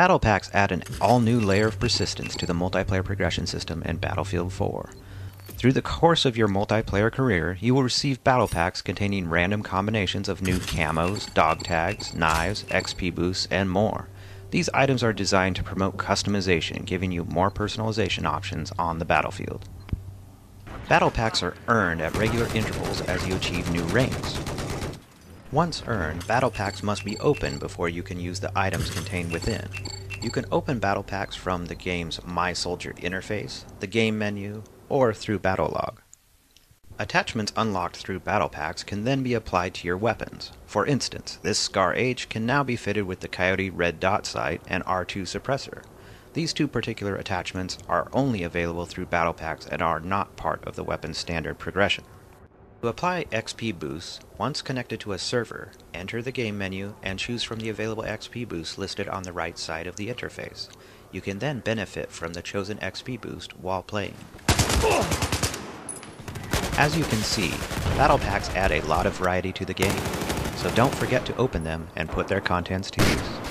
Battle Packs add an all-new layer of persistence to the multiplayer progression system in Battlefield 4. Through the course of your multiplayer career, you will receive battle packs containing random combinations of new camos, dog tags, knives, XP boosts, and more. These items are designed to promote customization, giving you more personalization options on the battlefield. Battle packs are earned at regular intervals as you achieve new ranks. Once earned, battle packs must be opened before you can use the items contained within. You can open battle packs from the game's My Soldier interface, the game menu, or through battle log. Attachments unlocked through battle packs can then be applied to your weapons. For instance, this Scar H can now be fitted with the Coyote red dot sight and R2 suppressor. These two particular attachments are only available through battle packs and are not part of the weapon's standard progression. To apply XP boosts, once connected to a server, enter the game menu and choose from the available XP boosts listed on the right side of the interface. You can then benefit from the chosen XP boost while playing. As you can see, battle packs add a lot of variety to the game, so don't forget to open them and put their contents to use.